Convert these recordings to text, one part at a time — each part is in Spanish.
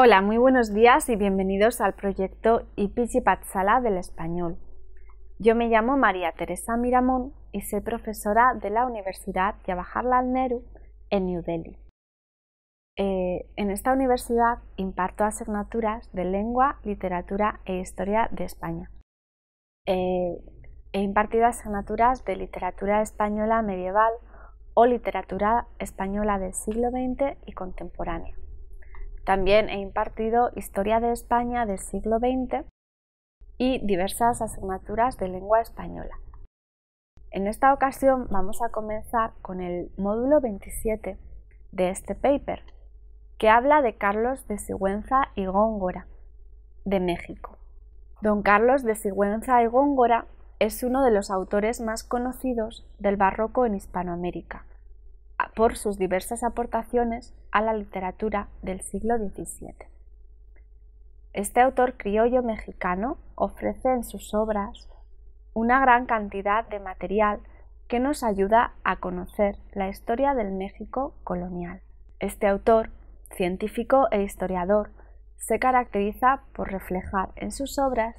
Hola, muy buenos días y bienvenidos al proyecto Ipisi Patsala del español. Yo me llamo María Teresa Miramón y soy profesora de la Universidad Jawaharlal Nehru en New Delhi. Eh, en esta universidad imparto asignaturas de lengua, literatura e historia de España. Eh, he impartido asignaturas de literatura española medieval o literatura española del siglo XX y contemporánea. También he impartido Historia de España del siglo XX y diversas asignaturas de lengua española. En esta ocasión vamos a comenzar con el módulo 27 de este paper, que habla de Carlos de Sigüenza y Góngora, de México. Don Carlos de Sigüenza y Góngora es uno de los autores más conocidos del barroco en Hispanoamérica por sus diversas aportaciones a la literatura del siglo XVII. Este autor criollo mexicano ofrece en sus obras una gran cantidad de material que nos ayuda a conocer la historia del México colonial. Este autor, científico e historiador, se caracteriza por reflejar en sus obras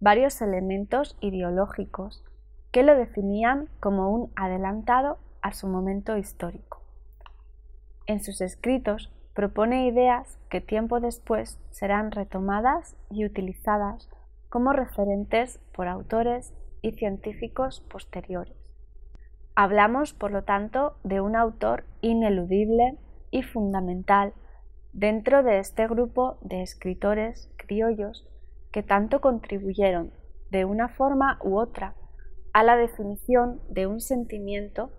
varios elementos ideológicos que lo definían como un adelantado a su momento histórico. En sus escritos propone ideas que tiempo después serán retomadas y utilizadas como referentes por autores y científicos posteriores. Hablamos, por lo tanto, de un autor ineludible y fundamental dentro de este grupo de escritores criollos que tanto contribuyeron, de una forma u otra, a la definición de un sentimiento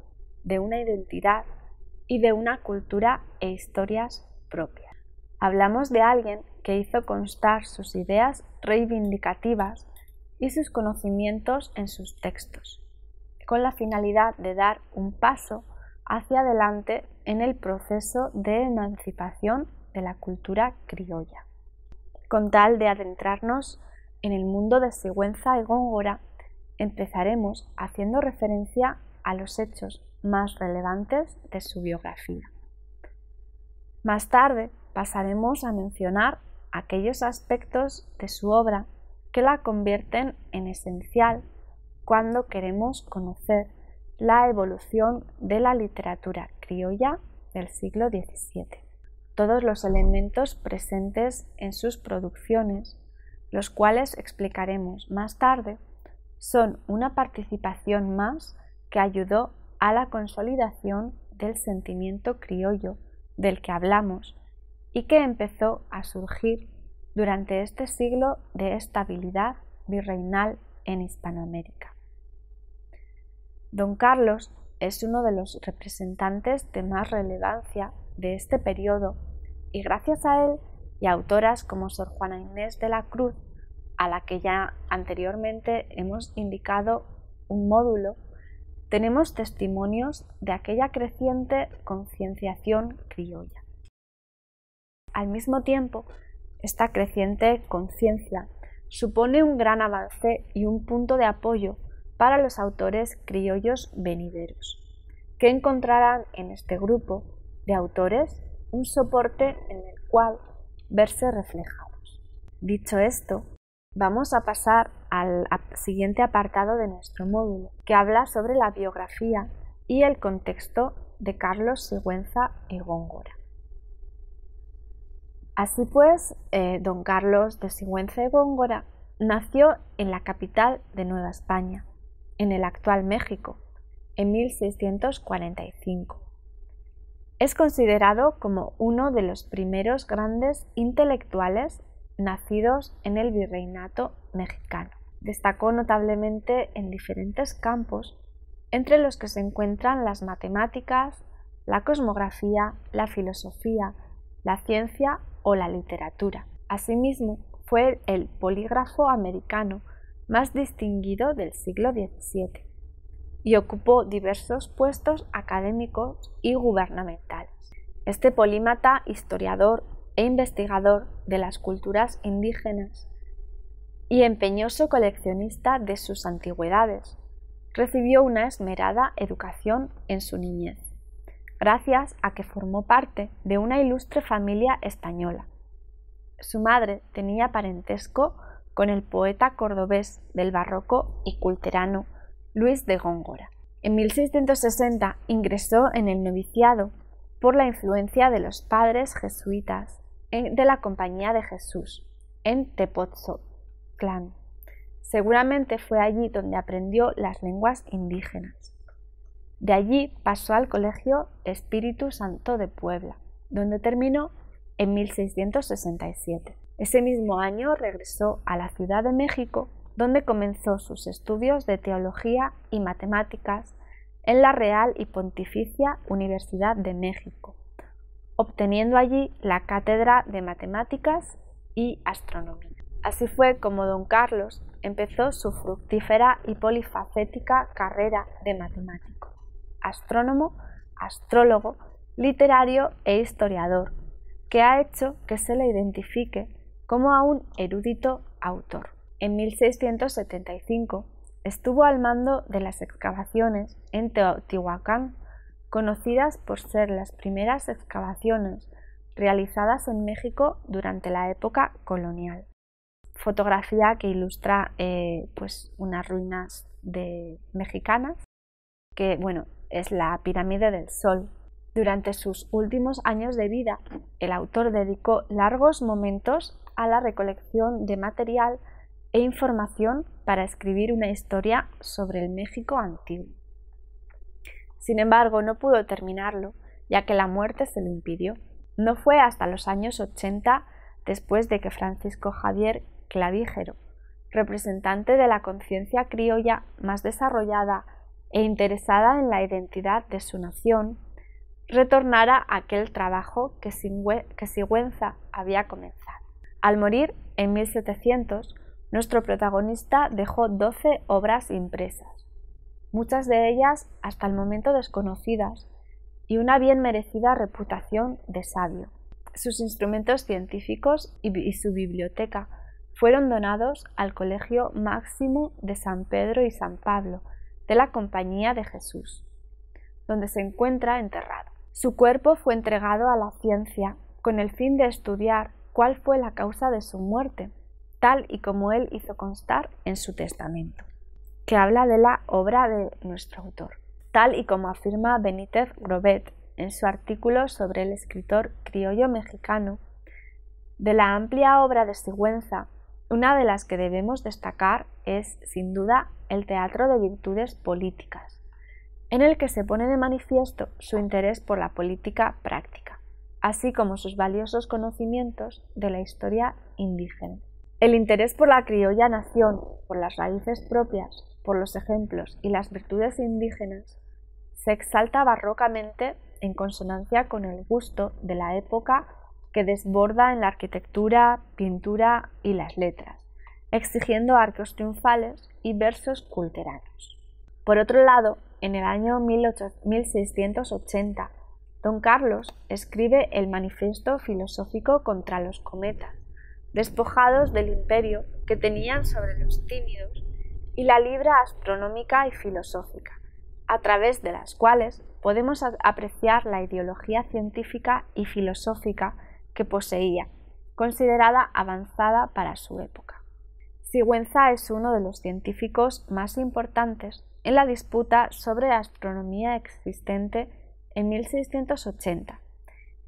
de una identidad y de una cultura e historias propias. Hablamos de alguien que hizo constar sus ideas reivindicativas y sus conocimientos en sus textos, con la finalidad de dar un paso hacia adelante en el proceso de emancipación de la cultura criolla. Con tal de adentrarnos en el mundo de Sigüenza y Góngora, empezaremos haciendo referencia a los hechos más relevantes de su biografía. Más tarde pasaremos a mencionar aquellos aspectos de su obra que la convierten en esencial cuando queremos conocer la evolución de la literatura criolla del siglo XVII. Todos los elementos presentes en sus producciones, los cuales explicaremos más tarde, son una participación más que ayudó a la consolidación del sentimiento criollo del que hablamos y que empezó a surgir durante este siglo de estabilidad virreinal en Hispanoamérica. Don Carlos es uno de los representantes de más relevancia de este periodo y gracias a él y a autoras como Sor Juana Inés de la Cruz, a la que ya anteriormente hemos indicado un módulo tenemos testimonios de aquella creciente concienciación criolla. Al mismo tiempo, esta creciente conciencia supone un gran avance y un punto de apoyo para los autores criollos venideros, que encontrarán en este grupo de autores un soporte en el cual verse reflejados. Dicho esto, Vamos a pasar al siguiente apartado de nuestro módulo, que habla sobre la biografía y el contexto de Carlos Sigüenza y Góngora. Así pues, eh, don Carlos de Sigüenza y Góngora nació en la capital de Nueva España, en el actual México, en 1645. Es considerado como uno de los primeros grandes intelectuales nacidos en el virreinato mexicano. Destacó notablemente en diferentes campos, entre los que se encuentran las matemáticas, la cosmografía, la filosofía, la ciencia o la literatura. Asimismo, fue el polígrafo americano más distinguido del siglo XVII y ocupó diversos puestos académicos y gubernamentales. Este polímata, historiador e investigador de las culturas indígenas y empeñoso coleccionista de sus antigüedades. Recibió una esmerada educación en su niñez, gracias a que formó parte de una ilustre familia española. Su madre tenía parentesco con el poeta cordobés del barroco y culterano Luis de Góngora. En 1660 ingresó en el noviciado por la influencia de los padres jesuitas de la Compañía de Jesús en Tepozzo, Seguramente fue allí donde aprendió las lenguas indígenas. De allí pasó al Colegio Espíritu Santo de Puebla, donde terminó en 1667. Ese mismo año regresó a la Ciudad de México, donde comenzó sus estudios de teología y matemáticas en la Real y Pontificia Universidad de México, obteniendo allí la cátedra de matemáticas y astronomía. Así fue como don Carlos empezó su fructífera y polifacética carrera de matemático, astrónomo, astrólogo, literario e historiador, que ha hecho que se le identifique como a un erudito autor. En 1675 estuvo al mando de las excavaciones en Teotihuacán, conocidas por ser las primeras excavaciones realizadas en México durante la época colonial. Fotografía que ilustra eh, pues unas ruinas mexicanas, que bueno, es la pirámide del Sol, durante sus últimos años de vida, el autor dedicó largos momentos a la recolección de material e información para escribir una historia sobre el México antiguo. Sin embargo, no pudo terminarlo, ya que la muerte se lo impidió. No fue hasta los años 80, después de que Francisco Javier Clavígero, representante de la conciencia criolla más desarrollada e interesada en la identidad de su nación, retornara a aquel trabajo que, Sigüenza había comenzado. Al morir en 1700, nuestro protagonista dejó 12 obras impresas, muchas de ellas hasta el momento desconocidas, y una bien merecida reputación de sabio. Sus instrumentos científicos y su biblioteca fueron donados al Colegio Máximo de San Pedro y San Pablo de la Compañía de Jesús, donde se encuentra enterrado. Su cuerpo fue entregado a la ciencia con el fin de estudiar cuál fue la causa de su muerte, tal y como él hizo constar en su testamento, que habla de la obra de nuestro autor, tal y como afirma Benítez Grobet en su artículo sobre el escritor criollo mexicano. De la amplia obra de Sigüenza, una de las que debemos destacar es, sin duda, el teatro de virtudes políticas en el que se pone de manifiesto su interés por la política práctica, así como sus valiosos conocimientos de la historia indígena. El interés por la criolla nación, por las raíces propias, por los ejemplos y las virtudes indígenas, se exalta barrocamente en consonancia con el gusto de la época que desborda en la arquitectura, pintura y las letras, exigiendo arcos triunfales y versos culteranos. Por otro lado, en el año 1680, don Carlos escribe el Manifiesto Filosófico contra los cometas, despojados del imperio que tenían sobre los tímidos, y la Libra Astronómica y Filosófica, a través de las cuales podemos apreciar la ideología científica y filosófica que poseía, considerada avanzada para su época. Sigüenza es uno de los científicos más importantes en la disputa sobre astronomía existente en 1680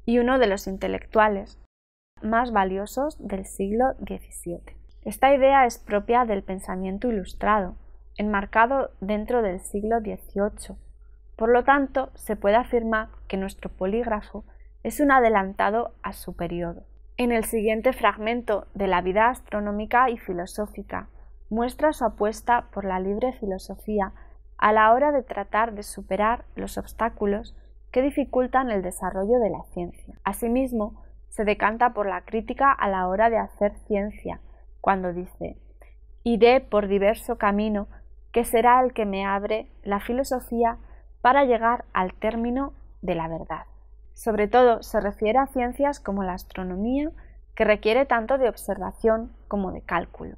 y uno de los intelectuales más valiosos del siglo XVII. Esta idea es propia del pensamiento ilustrado, enmarcado dentro del siglo XVIII. Por lo tanto, se puede afirmar que nuestro polígrafo es un adelantado a su periodo. En el siguiente fragmento de la vida astronómica y filosófica muestra su apuesta por la libre filosofía a la hora de tratar de superar los obstáculos que dificultan el desarrollo de la ciencia. Asimismo, se decanta por la crítica a la hora de hacer ciencia, cuando dice Iré por diverso camino que será el que me abre la filosofía para llegar al término de la verdad. Sobre todo se refiere a ciencias como la astronomía, que requiere tanto de observación como de cálculo.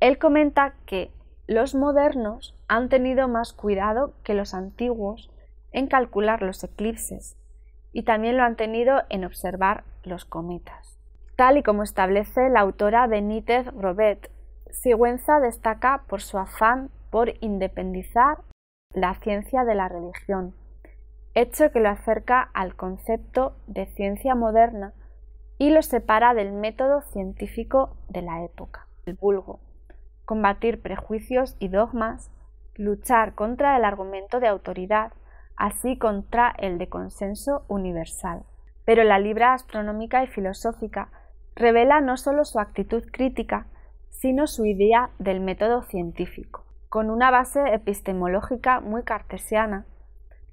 Él comenta que los modernos han tenido más cuidado que los antiguos en calcular los eclipses y también lo han tenido en observar los cometas. Tal y como establece la autora Benítez Robet, Sigüenza destaca por su afán por independizar la ciencia de la religión, hecho que lo acerca al concepto de ciencia moderna y lo separa del método científico de la época, el vulgo, combatir prejuicios y dogmas, luchar contra el argumento de autoridad, así contra el de consenso universal. Pero la libra astronómica y filosófica revela no solo su actitud crítica, sino su idea del método científico, con una base epistemológica muy cartesiana,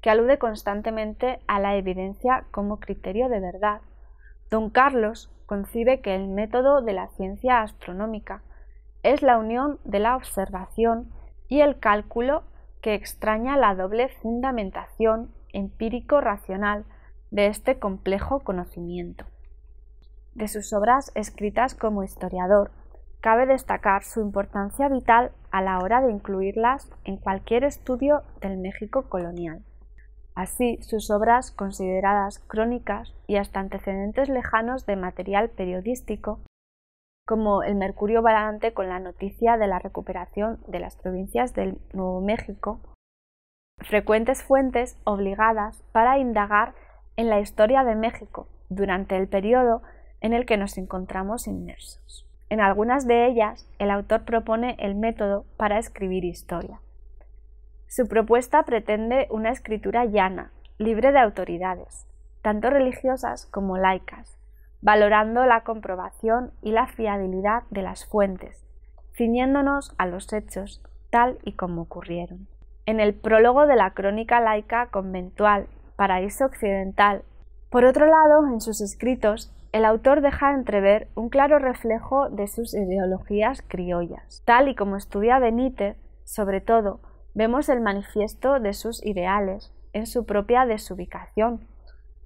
que alude constantemente a la evidencia como criterio de verdad. Don Carlos concibe que el método de la ciencia astronómica es la unión de la observación y el cálculo que extraña la doble fundamentación empírico-racional de este complejo conocimiento. De sus obras escritas como historiador, cabe destacar su importancia vital a la hora de incluirlas en cualquier estudio del México colonial. Así, sus obras, consideradas crónicas y hasta antecedentes lejanos de material periodístico, como el Mercurio Balante con la noticia de la recuperación de las provincias del Nuevo México, frecuentes fuentes obligadas para indagar en la historia de México durante el periodo en el que nos encontramos inmersos. En algunas de ellas, el autor propone el método para escribir historia. Su propuesta pretende una escritura llana, libre de autoridades, tanto religiosas como laicas, valorando la comprobación y la fiabilidad de las fuentes, ciñéndonos a los hechos tal y como ocurrieron. En el prólogo de la crónica laica conventual Paraíso Occidental, por otro lado, en sus escritos el autor deja entrever un claro reflejo de sus ideologías criollas. Tal y como estudia Benítez, sobre todo, vemos el manifiesto de sus ideales en su propia desubicación,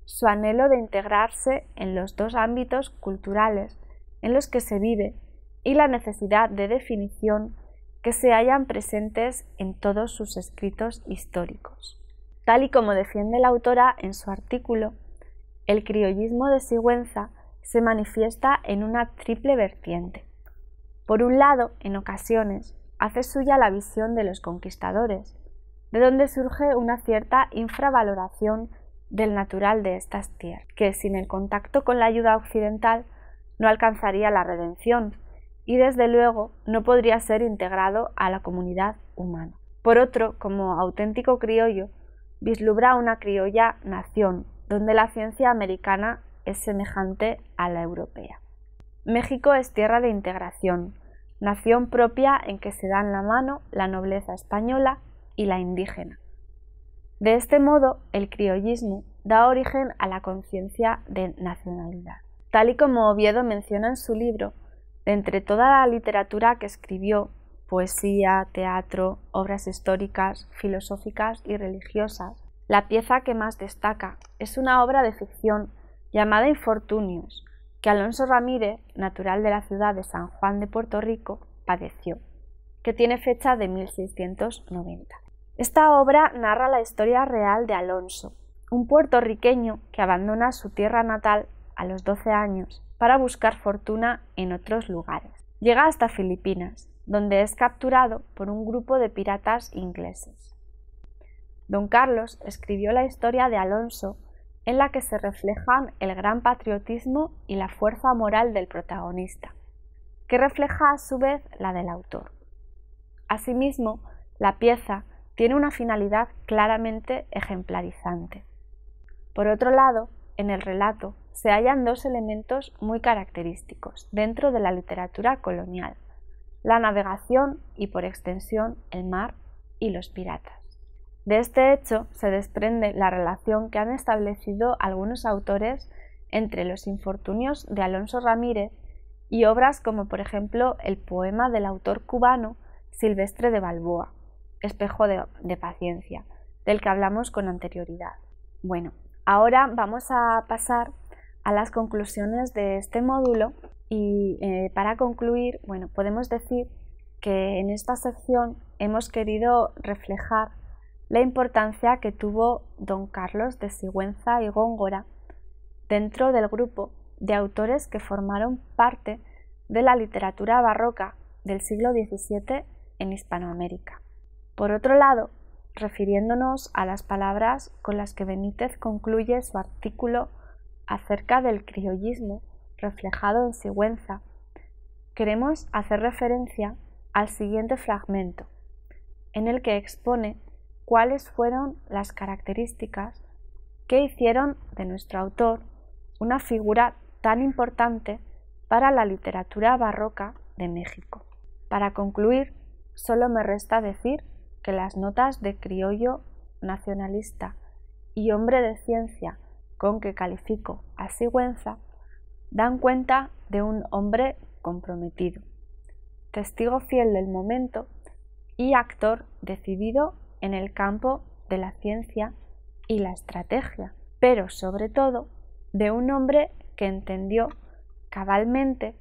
su anhelo de integrarse en los dos ámbitos culturales en los que se vive y la necesidad de definición que se hallan presentes en todos sus escritos históricos. Tal y como defiende la autora en su artículo, el criollismo de Sigüenza se manifiesta en una triple vertiente. Por un lado, en ocasiones, hace suya la visión de los conquistadores, de donde surge una cierta infravaloración del natural de estas tierras, que sin el contacto con la ayuda occidental no alcanzaría la redención y desde luego no podría ser integrado a la comunidad humana. Por otro, como auténtico criollo, vislumbra una criolla nación donde la ciencia americana es semejante a la europea. México es tierra de integración, nación propia en que se dan la mano la nobleza española y la indígena. De este modo, el criollismo da origen a la conciencia de nacionalidad. Tal y como Oviedo menciona en su libro, de entre toda la literatura que escribió, poesía, teatro, obras históricas, filosóficas y religiosas, la pieza que más destaca es una obra de ficción llamada Infortunios, que Alonso Ramírez, natural de la ciudad de San Juan de Puerto Rico, padeció, que tiene fecha de 1690. Esta obra narra la historia real de Alonso, un puertorriqueño que abandona su tierra natal a los 12 años para buscar fortuna en otros lugares. Llega hasta Filipinas, donde es capturado por un grupo de piratas ingleses. Don Carlos escribió la historia de Alonso en la que se reflejan el gran patriotismo y la fuerza moral del protagonista, que refleja a su vez la del autor. Asimismo, la pieza tiene una finalidad claramente ejemplarizante. Por otro lado, en el relato se hallan dos elementos muy característicos dentro de la literatura colonial, la navegación y por extensión el mar y los piratas. De este hecho se desprende la relación que han establecido algunos autores entre los infortunios de Alonso Ramírez y obras como por ejemplo el poema del autor cubano Silvestre de Balboa, Espejo de, Paciencia, del que hablamos con anterioridad. Bueno, ahora vamos a pasar a las conclusiones de este módulo y eh, para concluir, bueno, podemos decir que en esta sección hemos querido reflejar la importancia que tuvo don Carlos de Sigüenza y Góngora dentro del grupo de autores que formaron parte de la literatura barroca del siglo XVII en Hispanoamérica. Por otro lado, refiriéndonos a las palabras con las que Benítez concluye su artículo acerca del criollismo reflejado en Sigüenza, queremos hacer referencia al siguiente fragmento, en el que expone cuáles fueron las características que hicieron de nuestro autor una figura tan importante para la literatura barroca de México. Para concluir, solo me resta decir que las notas de criollo nacionalista y hombre de ciencia con que califico a Sigüenza dan cuenta de un hombre comprometido, testigo fiel del momento y actor decidido en el campo de la ciencia y la estrategia, pero sobre todo de un hombre que entendió cabalmente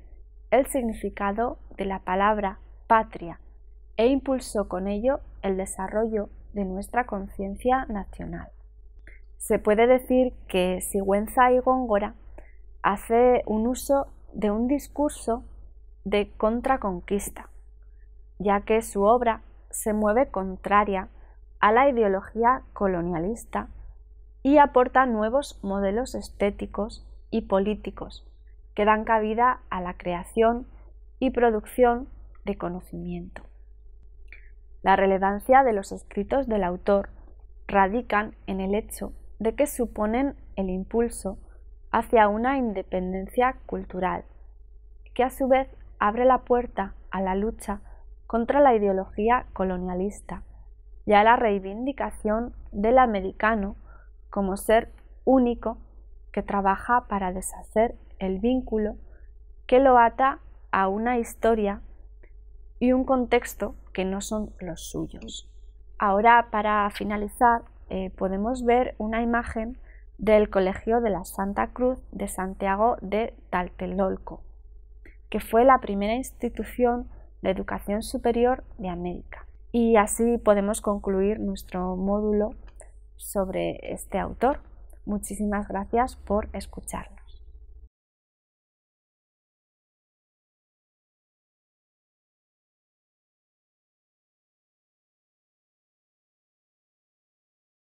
el significado de la palabra patria e impulsó con ello el desarrollo de nuestra conciencia nacional. Se puede decir que Sigüenza y Góngora hace un uso de un discurso de contraconquista, ya que su obra se mueve contraria a la ideología colonialista y aporta nuevos modelos estéticos y políticos que dan cabida a la creación y producción de conocimiento. La relevancia de los escritos del autor radican en el hecho de que suponen el impulso hacia una independencia cultural, que a su vez abre la puerta a la lucha contra la ideología colonialista y a la reivindicación del americano como ser único que trabaja para deshacer el vínculo que lo ata a una historia y un contexto que no son los suyos. Ahora, para finalizar, eh, podemos ver una imagen del Colegio de la Santa Cruz de Santiago de Taltelolco, que fue la primera institución de educación superior de América. Y así podemos concluir nuestro módulo sobre este autor. Muchísimas gracias por escucharnos.